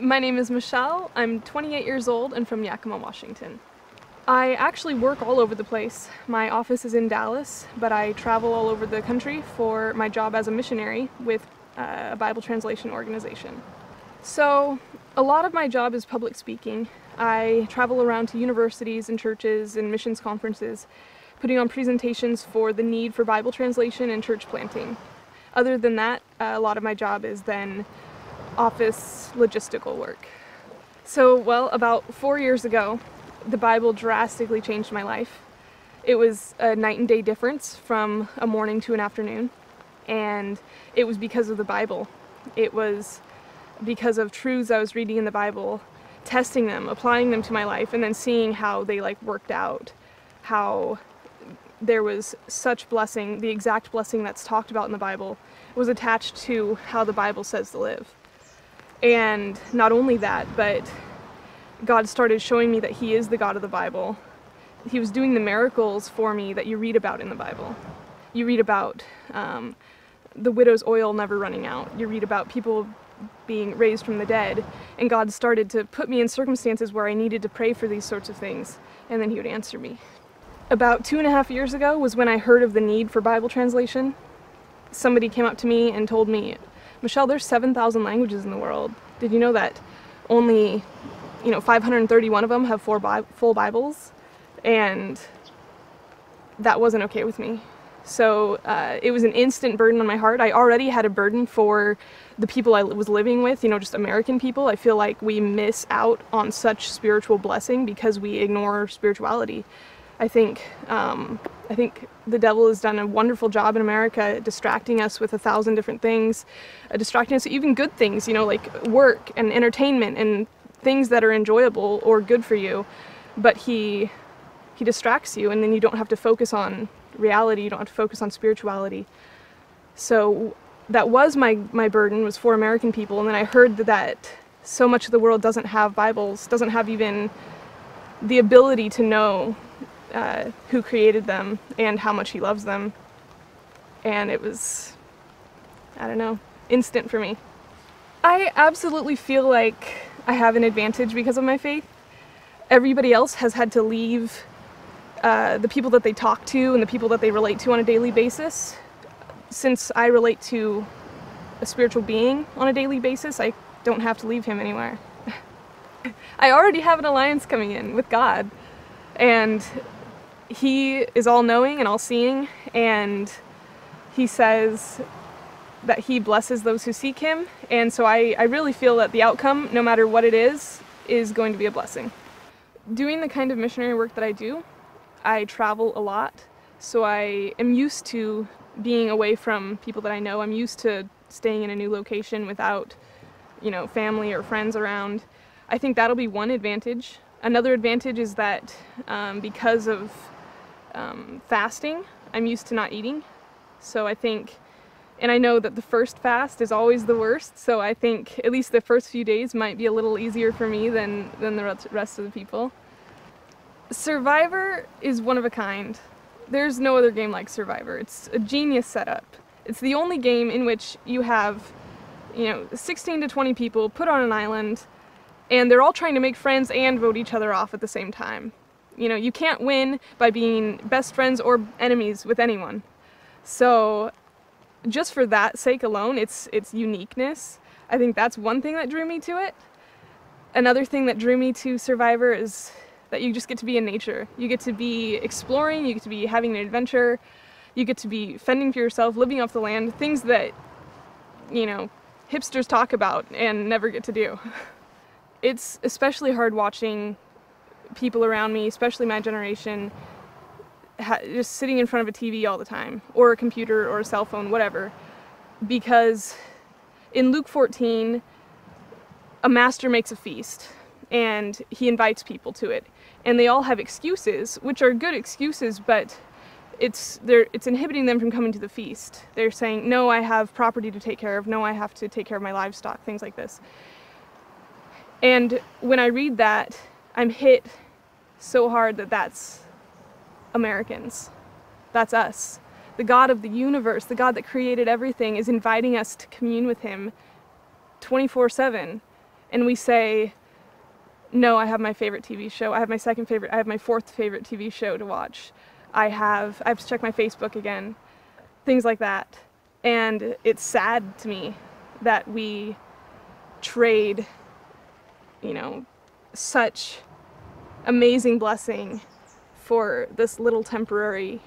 My name is Michelle. I'm 28 years old and from Yakima, Washington. I actually work all over the place. My office is in Dallas, but I travel all over the country for my job as a missionary with uh, a Bible translation organization. So, a lot of my job is public speaking. I travel around to universities and churches and missions conferences, putting on presentations for the need for Bible translation and church planting. Other than that, uh, a lot of my job is then office logistical work. So, well, about four years ago, the Bible drastically changed my life. It was a night and day difference from a morning to an afternoon, and it was because of the Bible. It was because of truths I was reading in the Bible, testing them, applying them to my life, and then seeing how they like worked out, how there was such blessing, the exact blessing that's talked about in the Bible was attached to how the Bible says to live. And not only that, but God started showing me that He is the God of the Bible. He was doing the miracles for me that you read about in the Bible. You read about um, the widow's oil never running out. You read about people being raised from the dead. And God started to put me in circumstances where I needed to pray for these sorts of things. And then He would answer me. About two and a half years ago was when I heard of the need for Bible translation. Somebody came up to me and told me Michelle, there's 7,000 languages in the world. Did you know that only, you know, 531 of them have four Bi- full Bibles? And that wasn't okay with me. So uh, it was an instant burden on my heart. I already had a burden for the people I was living with, you know, just American people. I feel like we miss out on such spiritual blessing because we ignore spirituality. I think um, I think the devil has done a wonderful job in America distracting us with a thousand different things, uh, distracting us even good things, you know, like work and entertainment and things that are enjoyable or good for you. But he he distracts you, and then you don't have to focus on reality. You don't have to focus on spirituality. So that was my my burden was for American people, and then I heard that so much of the world doesn't have Bibles, doesn't have even the ability to know uh, who created them and how much he loves them. And it was, I don't know, instant for me. I absolutely feel like I have an advantage because of my faith. Everybody else has had to leave uh, the people that they talk to and the people that they relate to on a daily basis. Since I relate to a spiritual being on a daily basis, I don't have to leave him anywhere. I already have an alliance coming in with God. And he is all knowing and all seeing, and he says that he blesses those who seek him. And so I, I really feel that the outcome, no matter what it is, is going to be a blessing. Doing the kind of missionary work that I do, I travel a lot. So I am used to being away from people that I know. I'm used to staying in a new location without, you know, family or friends around. I think that'll be one advantage. Another advantage is that um, because of um, fasting. I'm used to not eating. So I think, and I know that the first fast is always the worst. So I think at least the first few days might be a little easier for me than, than the rest of the people. Survivor is one of a kind. There's no other game like Survivor. It's a genius setup. It's the only game in which you have, you know, 16 to 20 people put on an island and they're all trying to make friends and vote each other off at the same time. You know, you can't win by being best friends or enemies with anyone. So just for that sake alone, its its uniqueness, I think that's one thing that drew me to it. Another thing that drew me to Survivor is that you just get to be in nature. You get to be exploring, you get to be having an adventure, you get to be fending for yourself, living off the land, things that you know, hipsters talk about and never get to do. It's especially hard watching people around me, especially my generation, ha- just sitting in front of a TV all the time, or a computer, or a cell phone, whatever. Because in Luke 14, a master makes a feast and he invites people to it. And they all have excuses, which are good excuses, but it's it's inhibiting them from coming to the feast. They're saying, "No, I have property to take care of. No, I have to take care of my livestock, things like this." And when I read that, I'm hit so hard that that's Americans. That's us. The God of the universe, the God that created everything, is inviting us to commune with Him 24 7. and we say, no, I have my favorite TV show. I have my second favorite. I have my fourth favorite TV show to watch. I have. I have to check my Facebook again. Things like that. And it's sad to me that we trade, you know, such amazing blessing for this little temporary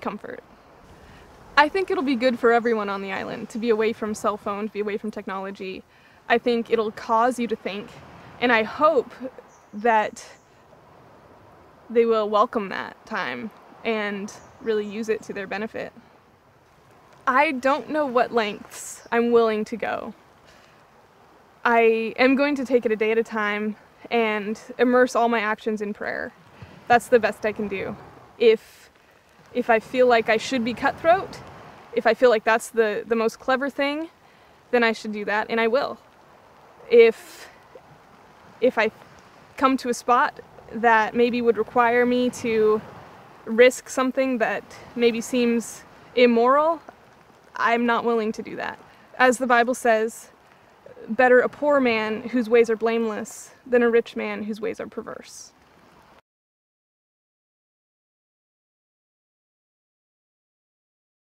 comfort. I think it'll be good for everyone on the island to be away from cell phone, to be away from technology. I think it'll cause you to think, and I hope that they will welcome that time and really use it to their benefit. I don't know what lengths I'm willing to go. I am going to take it a day at a time and immerse all my actions in prayer. That's the best I can do. If if I feel like I should be cutthroat, if I feel like that's the, the most clever thing, then I should do that and I will. If if I come to a spot that maybe would require me to risk something that maybe seems immoral, I'm not willing to do that. As the Bible says, better a poor man whose ways are blameless than a rich man whose ways are perverse.